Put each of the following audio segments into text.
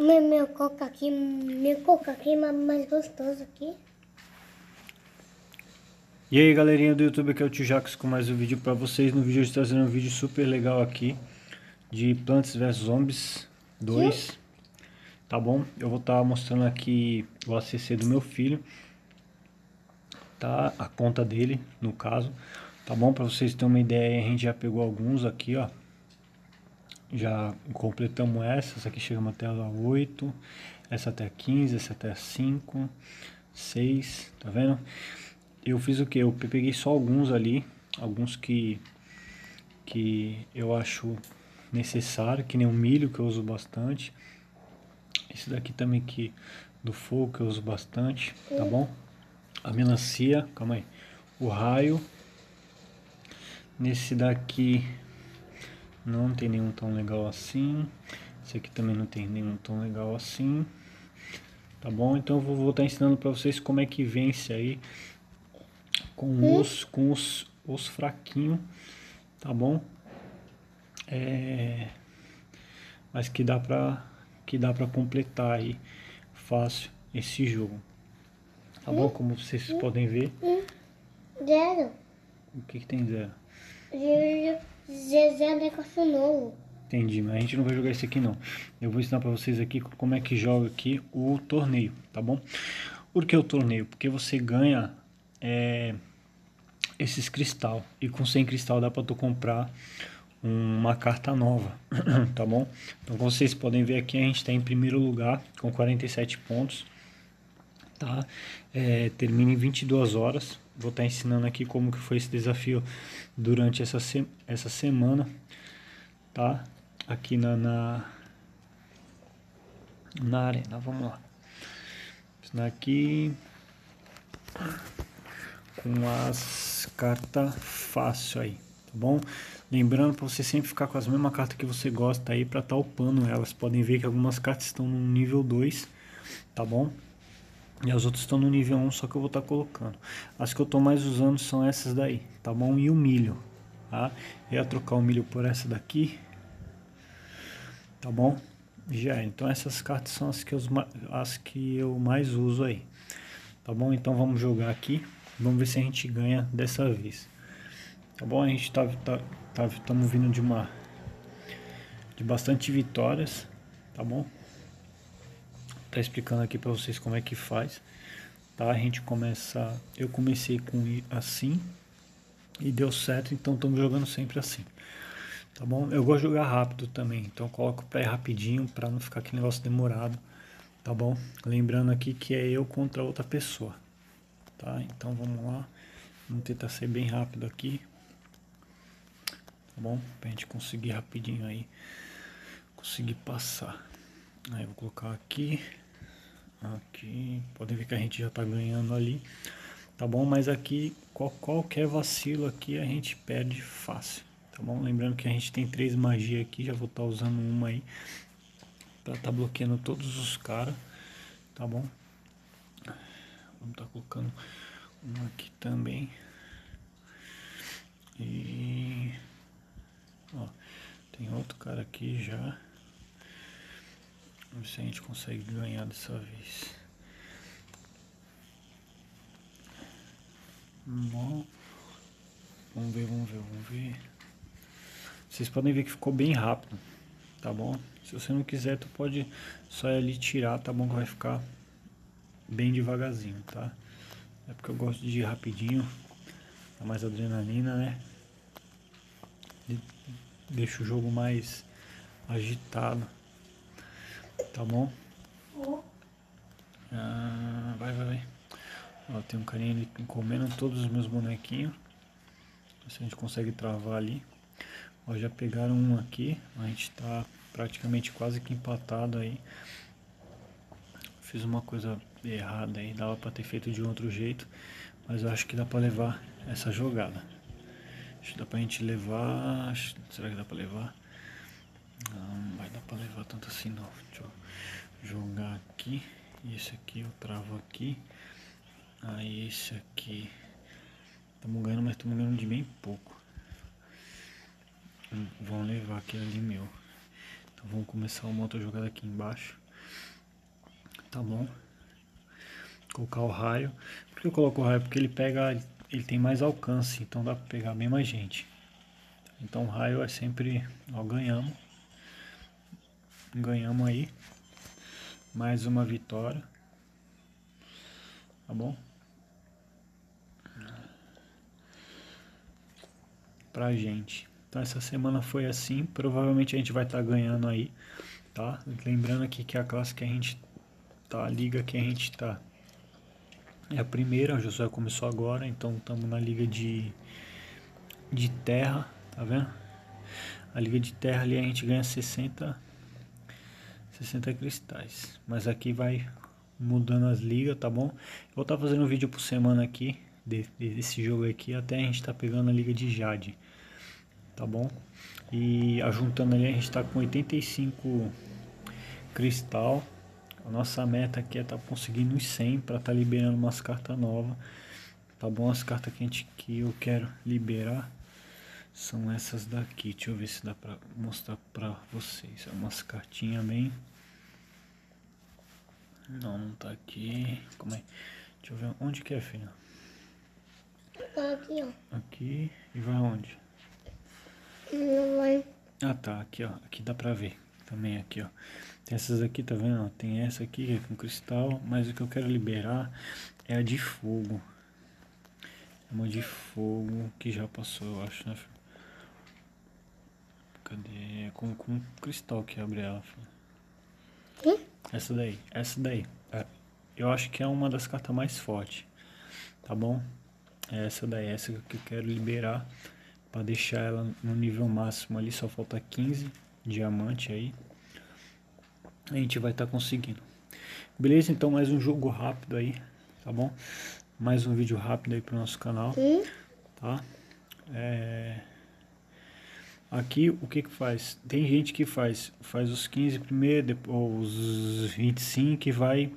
Meu, meu coca aqui, meu coca aqui mais gostoso aqui. E aí galerinha do YouTube, aqui é o Tio Jacques com mais um vídeo pra vocês. No vídeo hoje trazendo um vídeo super legal aqui de Plants vs Zombies 2. Tá bom? Eu vou estar tá mostrando aqui o ACC do meu filho. Tá? A conta dele, no caso. Tá bom? Pra vocês terem uma ideia, a gente já pegou alguns aqui, ó. Já completamos essa. Essa aqui chegamos até a 8. Essa até a 15, essa até a 5, 6. Tá vendo? eu fiz o que? Eu peguei só alguns ali, alguns que, que eu acho necessário, que nem o milho que eu uso bastante. Esse daqui também que do fogo que eu uso bastante, tá bom? A melancia, calma aí. O raio. Nesse daqui não tem nenhum tão legal assim. Esse aqui também não tem nenhum tão legal assim. Tá bom? Então eu vou estar ensinando para vocês como é que vence aí com os, com os, os fraquinhos, tá bom? É, mas que dá pra, que dá pra completar aí fácil esse jogo. Tá bom? Como vocês podem ver. Zero. O que, que tem zero? Zero é negócio novo. Entendi, mas a gente não vai jogar esse aqui não. Eu vou ensinar para vocês aqui como é que joga aqui o torneio, tá bom? Por que o torneio? Porque você ganha é, esses cristal. E com 100 cristal dá para tu comprar uma carta nova, tá bom? Então, como vocês podem ver aqui, a gente está em primeiro lugar com 47 pontos, tá? É, termina em 22 horas. Vou estar tá ensinando aqui como que foi esse desafio durante essa, se essa semana, tá? Aqui na, na, na arena, vamos lá. Aqui com as cartas fácil aí, tá bom? Lembrando para você sempre ficar com as mesmas cartas que você gosta aí para estar tá upando elas. Podem ver que algumas cartas estão no nível 2, tá bom? E as outras estão no nível 1, só que eu vou estar tá colocando. As que eu estou mais usando são essas daí, tá bom? E o milho, tá? Eu ia trocar o milho por essa daqui, tá bom? Já. Então essas cartas são as que, eu, as que eu mais uso aí, tá bom? Então vamos jogar aqui. Vamos ver se a gente ganha dessa vez. Tá bom? A gente tá, tá, tá, vindo de uma de bastante vitórias, tá bom? Tá explicando aqui para vocês como é que faz. Tá? A gente começa, eu comecei com assim e deu certo, então estamos jogando sempre assim. Tá bom? Eu gosto de jogar rápido também, então coloco para ir rapidinho para não ficar aquele negócio demorado, tá bom? Lembrando aqui que é eu contra outra pessoa tá? Então vamos lá, vamos tentar ser bem rápido aqui, tá bom? Pra gente conseguir rapidinho aí, conseguir passar. Aí vou colocar aqui, aqui, podem ver que a gente já tá ganhando ali, tá bom? Mas aqui, qual, qualquer vacilo aqui a gente perde fácil, tá bom? Lembrando que a gente tem três magias aqui, já vou estar tá usando uma aí, pra tá bloqueando todos os caras, tá bom? Vamos estar tá colocando um aqui também. E ó, tem outro cara aqui já. Vamos se a gente consegue ganhar dessa vez. Bom, vamos ver, vamos ver, vamos ver. Vocês podem ver que ficou bem rápido, tá bom? Se você não quiser, tu pode só ir ali tirar, tá bom? Que vai ficar bem devagarzinho, tá? É porque eu gosto de ir rapidinho, dá mais adrenalina, né? Deixa o jogo mais agitado, tá bom? Ah, vai, vai, vai. Ó, tem um carinha ali comendo todos os meus bonequinhos. Se a gente consegue travar ali. Ó, já pegaram um aqui. A gente tá praticamente quase que empatado aí. Fiz uma coisa errada aí, dava para ter feito de outro jeito, mas eu acho que dá para levar essa jogada. Acho que dá pra gente levar, será que dá para levar? Não, para levar tanto assim não. Deixa eu jogar aqui, esse aqui eu travo aqui, aí esse aqui, estamos ganhando, mas estamos ganhando de bem pouco. Vão levar aquele ali meu. Então vamos começar uma outra jogada aqui embaixo. Tá bom? Colocar o raio. Por que eu coloco o raio? Porque ele pega, ele tem mais alcance, então dá pra pegar bem mais gente. Então o raio é sempre, ó, ganhamos. Ganhamos aí. Mais uma vitória. Tá bom? Pra gente. Então essa semana foi assim. Provavelmente a gente vai estar tá ganhando aí. Tá? Lembrando aqui que a classe que a gente tá, a liga que a gente tá é a primeira, o Josué começou agora, então estamos na liga de, de terra, tá vendo? A liga de terra ali a gente ganha 60, 60 cristais, mas aqui vai mudando as ligas, tá bom? Eu vou estar tá fazendo um vídeo por semana aqui, de, desse jogo aqui, até a gente tá pegando a liga de Jade, tá bom? E ajuntando ali a gente tá com 85 cristal, a nossa meta aqui é estar tá conseguindo os 100 para estar tá liberando umas cartas novas. Tá bom? As cartas que, a gente, que eu quero liberar são essas daqui. Deixa eu ver se dá para mostrar para vocês. É umas cartinhas bem... Não, não tá aqui. Como é? Deixa eu ver onde que é, filha. Tá aqui, ó. Aqui e vai onde? Não vai. Ah, tá. Aqui, ó. Aqui dá pra ver. Também aqui, ó. Tem essas aqui, tá vendo? Tem essa aqui que é com cristal, mas o que eu quero liberar é a de fogo. É uma de fogo que já passou, eu acho, né? Cadê? É com, com cristal que abre ela, filho. Hum? Essa daí, essa daí. É, eu acho que é uma das cartas mais fortes, tá bom? É essa daí, essa que eu quero liberar para deixar ela no nível máximo ali, só falta 15 diamante aí a gente vai estar tá conseguindo. Beleza? Então mais um jogo rápido aí, tá bom? Mais um vídeo rápido aí pro nosso canal, Sim. tá? É... Aqui o que que faz? Tem gente que faz, faz os 15 primeiro, depois os 25 e vai,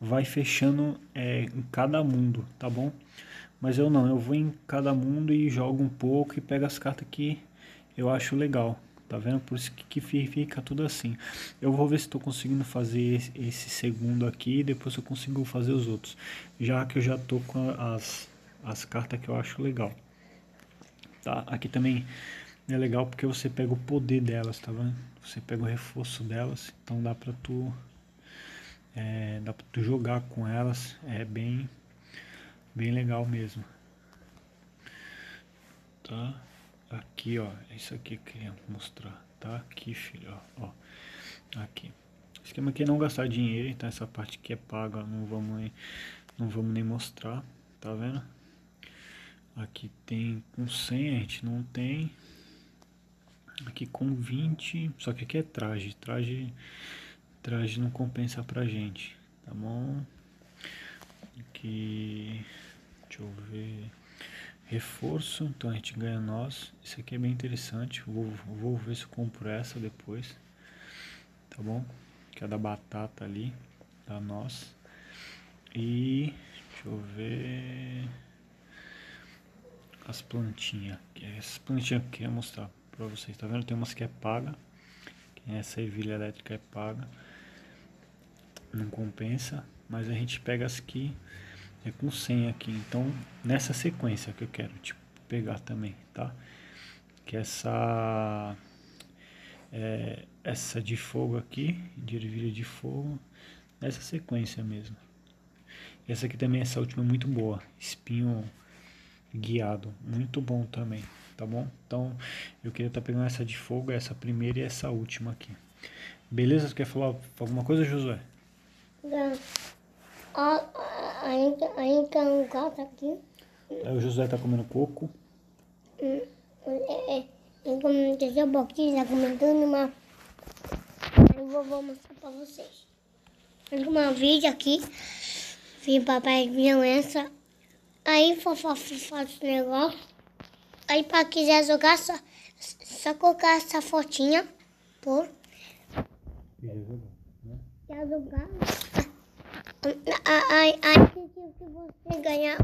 vai fechando é, em cada mundo, tá bom? Mas eu não, eu vou em cada mundo e jogo um pouco e pego as cartas que eu acho legal, Tá vendo? Por isso que, que fica tudo assim. Eu vou ver se estou conseguindo fazer esse, segundo aqui e depois eu consigo fazer os outros. Já que eu já tô com as, as cartas que eu acho legal. Tá? Aqui também é legal porque você pega o poder delas, tá vendo? Você pega o reforço delas, então dá pra tu... É, dá pra tu jogar com elas, é bem, bem legal mesmo. Tá? Aqui, ó, isso aqui que eu queria mostrar, tá? Aqui, filho, ó, ó. Aqui. Esquema aqui é não gastar dinheiro, então essa parte aqui é paga, não vamos nem, não vamos nem mostrar, tá vendo? Aqui tem com 100, a gente não tem. Aqui com 20, só que aqui é traje, traje, traje não compensa pra gente, tá bom? Aqui, deixa eu ver reforço, então a gente ganha nós. Isso aqui é bem interessante. Vou, vou ver se eu compro essa depois. Tá bom? Que é da batata ali, da nós. E deixa eu ver as plantinhas. Essas plantinhas que eu mostrar para vocês. Tá vendo? Tem umas que é paga. Essa ervilha elétrica é paga. Não compensa. Mas a gente pega as que é com 100 aqui. Então, nessa sequência que eu quero tipo, pegar também, tá? Que essa é, essa de fogo aqui, de ervilha de fogo, nessa sequência mesmo. Essa aqui também, essa última é muito boa, espinho guiado, muito bom também, tá bom? Então, eu queria estar tá pegando essa de fogo, essa primeira e essa última aqui. Beleza? Você quer falar alguma coisa, Josué? Não. A, a, gente, a gente tem um gato aqui. É, o José tá comendo coco. Hum, é, é, eu comentei um pouquinho, já comentando, mas eu vou, vou mostrar pra vocês. Tem uma vídeo aqui, vi papai violência. Aí fofo faz o negócio. Aí pra quiser jogar, só, só colocar essa fotinha por. Já jogar. Aí, aí se você ganhar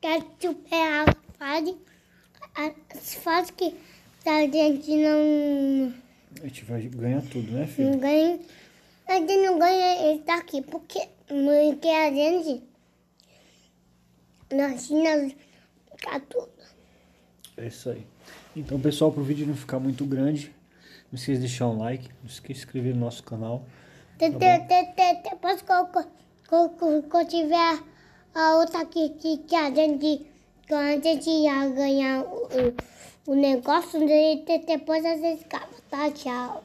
quer superar a fase, as fases que a gente não. A gente vai ganhar tudo, né, filho? Não ganha. A a gente não ganha, ele tá aqui. Porque, porque a gente. Fica tudo. É isso aí. Então, pessoal, para o vídeo não ficar muito grande, não esqueça de deixar um like, não esqueça de inscrever no nosso canal. Tá te- Posso. Quando tiver a outra aqui que, que a gente. Que a gente ia ganhar o, o, negócio, depois a gente acaba, tá? Tchau.